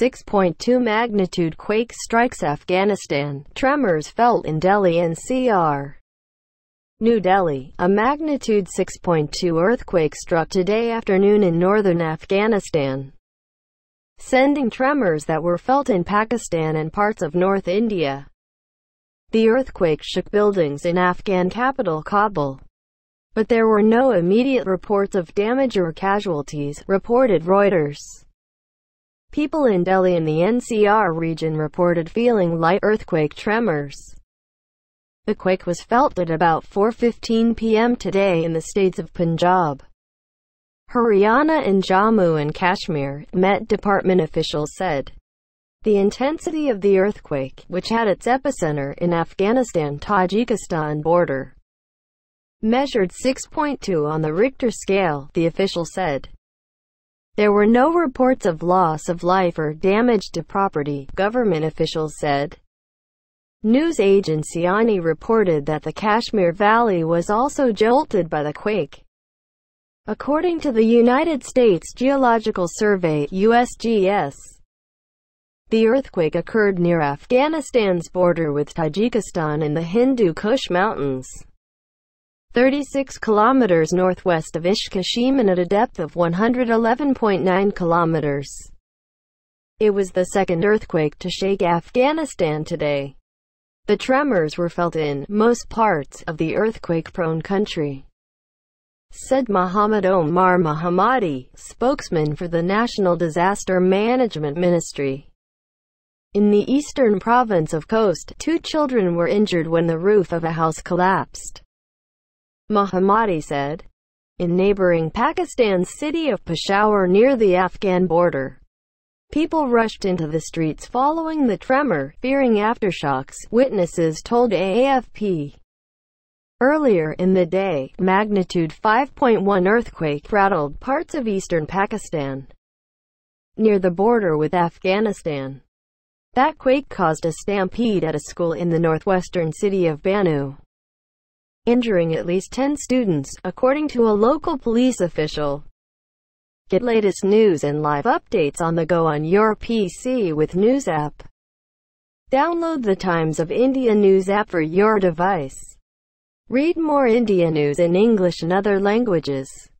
6.2 magnitude quake strikes Afghanistan. Tremors felt in Delhi NCR. New Delhi, a magnitude 6.2 earthquake struck today afternoon in northern Afghanistan, sending tremors that were felt in Pakistan and parts of North India. The earthquake shook buildings in Afghan capital Kabul, but there were no immediate reports of damage or casualties, reported Reuters. People in Delhi and the NCR region reported feeling light earthquake tremors. The quake was felt at about 4.15 p.m. today in the states of Punjab, Haryana and Jammu and Kashmir, Met Department officials said. The intensity of the earthquake, which had its epicenter in Afghanistan-Tajikistan border, measured 6.2 on the Richter scale, the official said. There were no reports of loss of life or damage to property, government officials said. News agency ANI reported that the Kashmir Valley was also jolted by the quake. According to the United States Geological Survey USGS, the earthquake occurred near Afghanistan's border with Tajikistan in the Hindu Kush Mountains. 36 kilometers northwest of Ishkashim and at a depth of 111.9 kilometers. It was the second earthquake to shake Afghanistan today. The tremors were felt in most parts of the earthquake-prone country, said Mohammad Omar Mohammadi, spokesman for the National Disaster Management Ministry. In the eastern province of Khost, two children were injured when the roof of a house collapsed. Mohammadi said. In neighboring Pakistan's city of Peshawar near the Afghan border, people rushed into the streets following the tremor, fearing aftershocks, witnesses told AFP. Earlier in the day, magnitude 5.1 earthquake rattled parts of eastern Pakistan, near the border with Afghanistan. That quake caused a stampede at a school in the northwestern city of Bannu injuring at least 10 students, according to a local police official. Get latest news and live updates on the go on your PC with News app. Download the Times of India News app for your device. Read more India news in English and other languages.